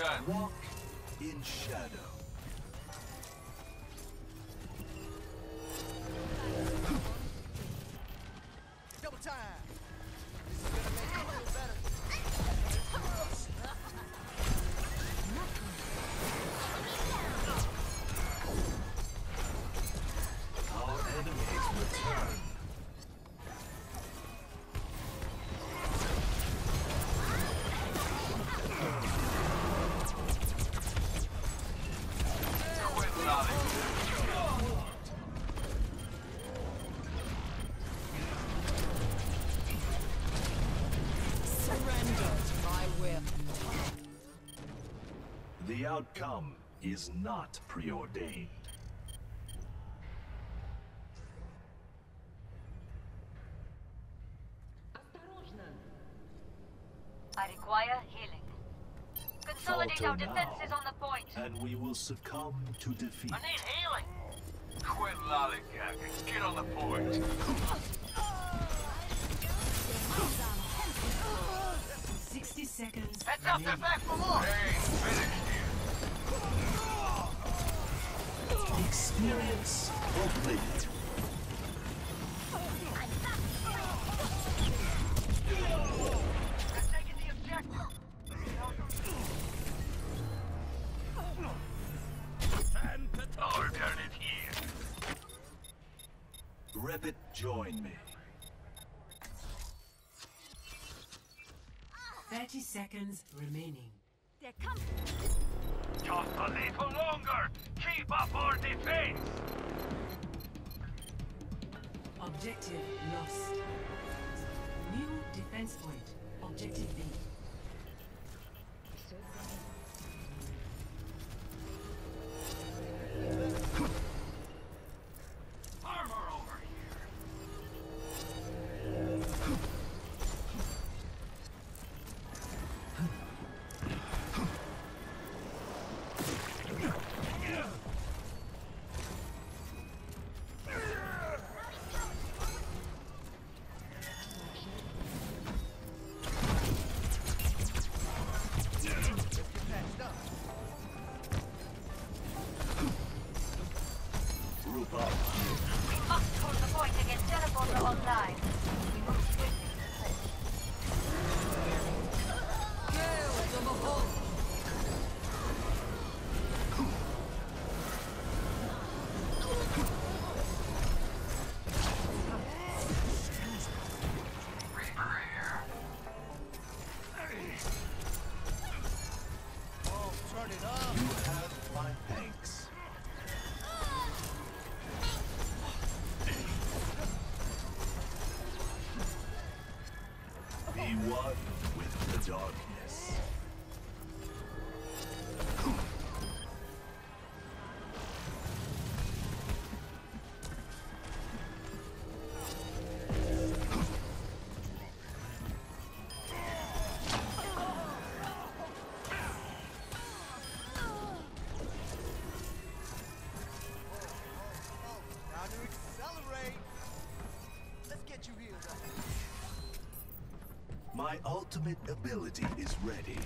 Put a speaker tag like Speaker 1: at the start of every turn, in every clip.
Speaker 1: can.
Speaker 2: Walk in shadow.
Speaker 3: Is
Speaker 2: not preordained.
Speaker 4: I require healing. Consolidate our
Speaker 2: Falter now,
Speaker 4: defenses on the point.
Speaker 2: And we will succumb to defeat.
Speaker 4: I need healing.
Speaker 1: Quit lollygagging. Get on the point.
Speaker 5: Sixty seconds.
Speaker 4: Heads up, they're back for more.
Speaker 1: Hey, finished
Speaker 2: Experience oblivion.
Speaker 4: Objective
Speaker 5: lost. New defense point. Objective B.
Speaker 3: get you healed up.
Speaker 2: My ultimate ability is ready.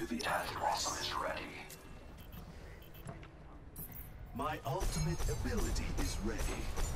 Speaker 3: to the
Speaker 1: Task is ready.
Speaker 2: My ultimate ability is ready.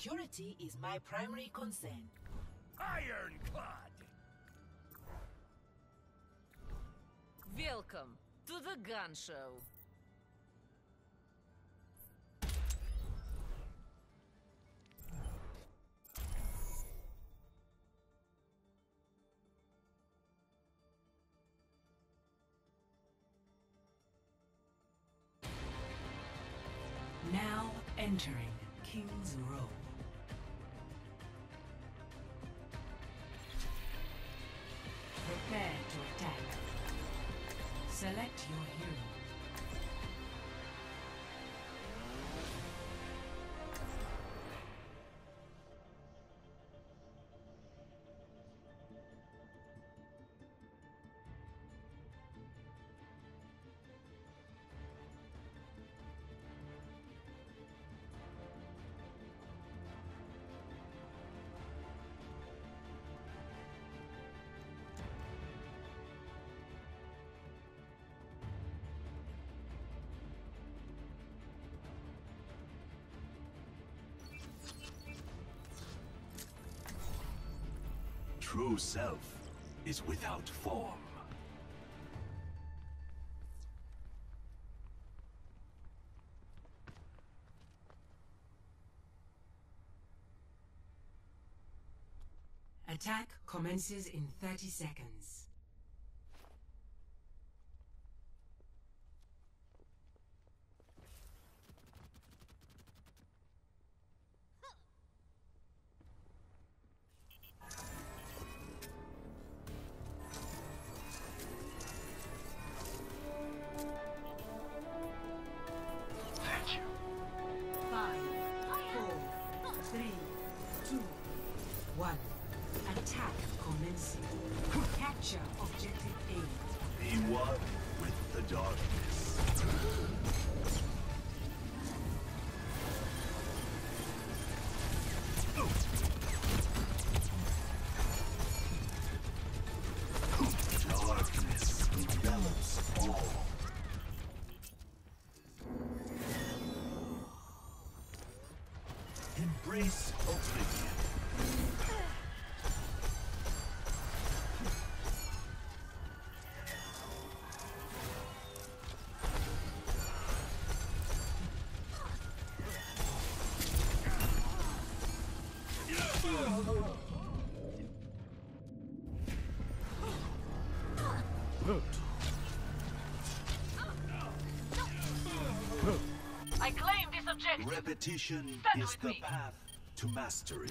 Speaker 6: Security is my primary concern.
Speaker 1: Ironclad!
Speaker 7: Welcome to the gun show.
Speaker 5: Now entering King's Road. your hero.
Speaker 2: true self is without form.
Speaker 5: Attack commences in 30 seconds.
Speaker 2: embrace oblivion. Repetition
Speaker 4: Stand
Speaker 2: is the
Speaker 4: me.
Speaker 2: path to mastery.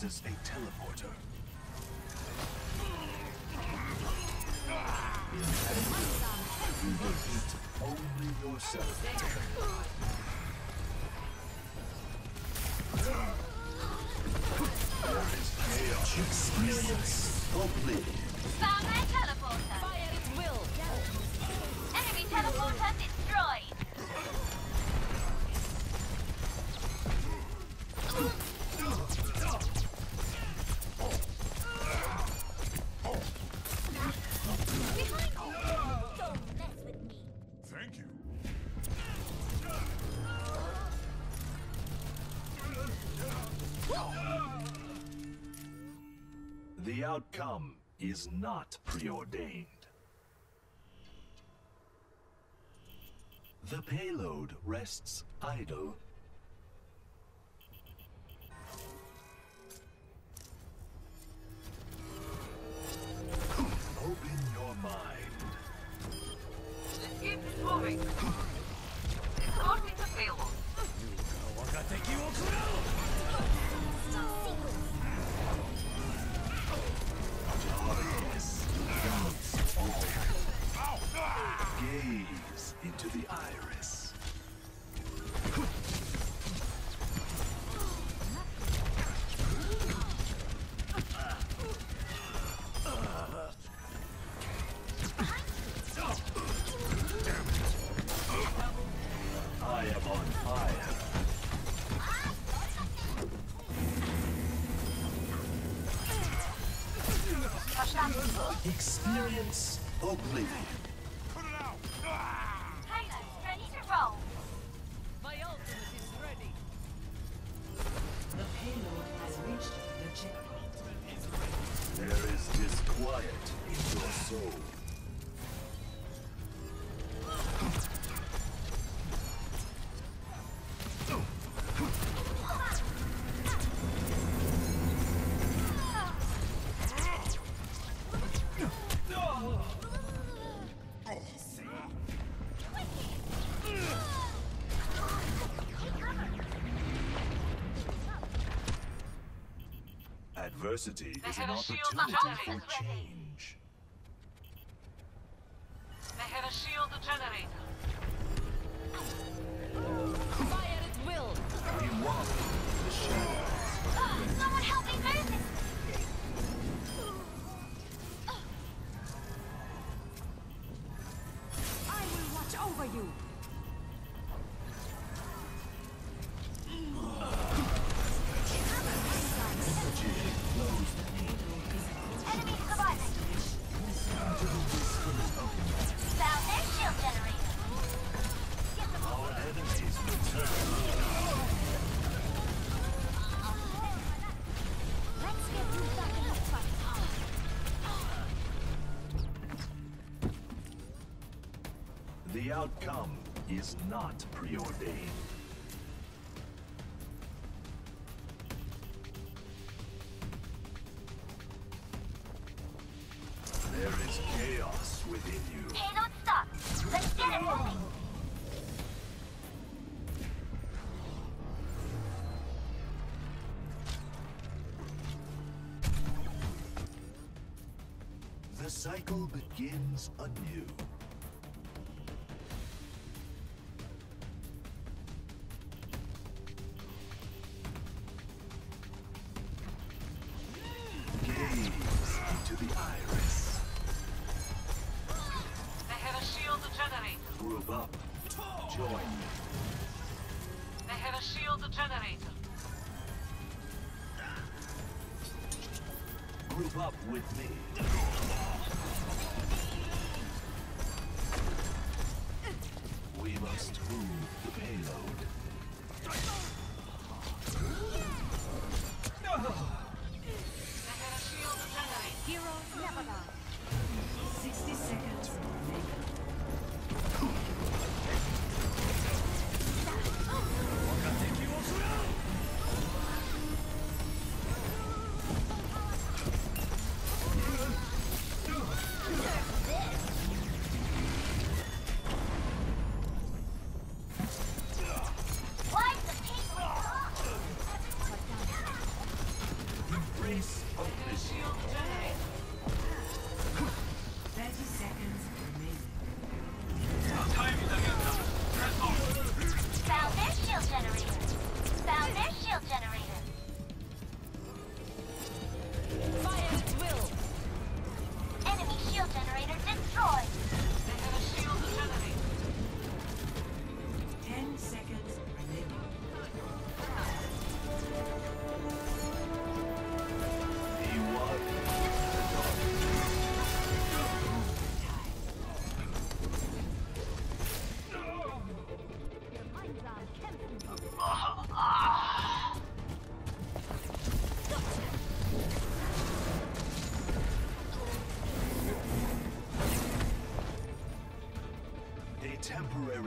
Speaker 2: possesses a teleporter. You will only yourself. There is chaos. Jesus. Oblivion. The outcome is not preordained. The payload rests idle Experience Oblivion.
Speaker 7: Diversity they is
Speaker 2: an opportunity for change.
Speaker 4: They have a shield generator.
Speaker 7: Fire at will.
Speaker 2: We want the shadows.
Speaker 4: Ah, someone help me move this!
Speaker 5: Ah. over you!
Speaker 2: Come is not preordained. There is chaos within you.
Speaker 4: Hey, stop. Let's get it moving.
Speaker 2: The cycle begins anew.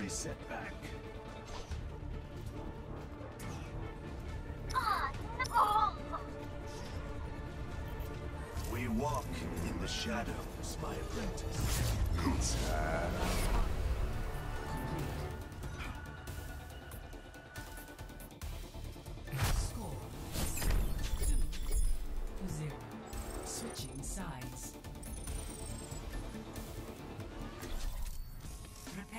Speaker 2: temporary setback. We walk in the shadows, my apprentice.
Speaker 5: Score. Two zero. Switching sides.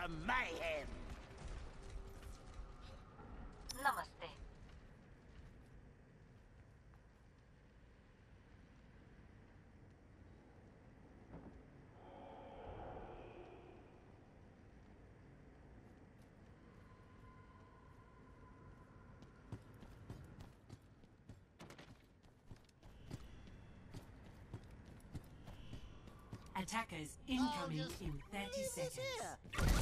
Speaker 8: some mayhem.
Speaker 4: Namaste.
Speaker 5: Attackers incoming in 30 seconds.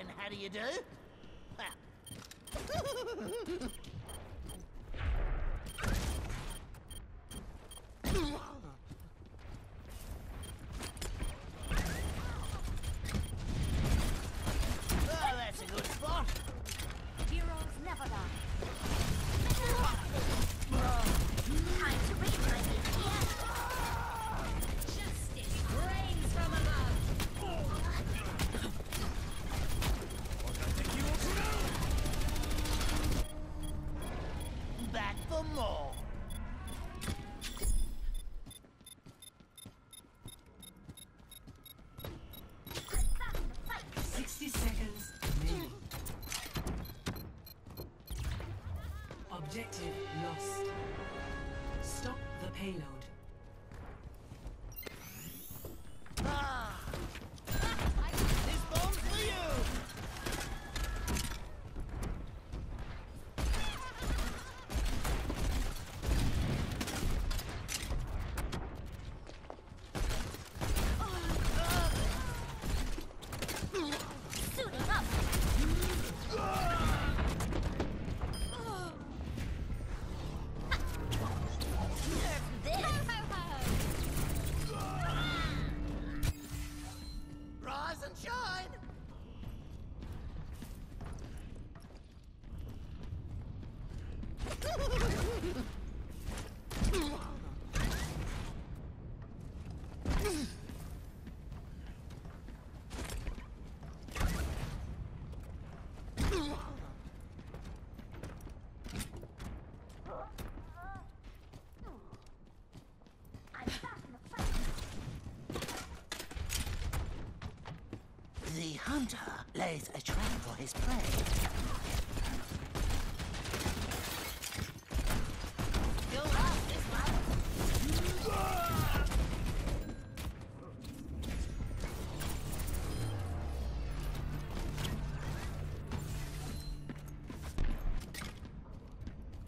Speaker 8: fine, how do you do?
Speaker 5: Objective lost. Stop the payload.
Speaker 8: lays a trap for his prey.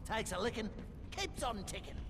Speaker 8: Takes a licking, keeps on ticking.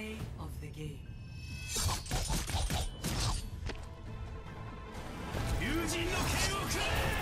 Speaker 5: Play of the game.
Speaker 2: 友人の剣をくれ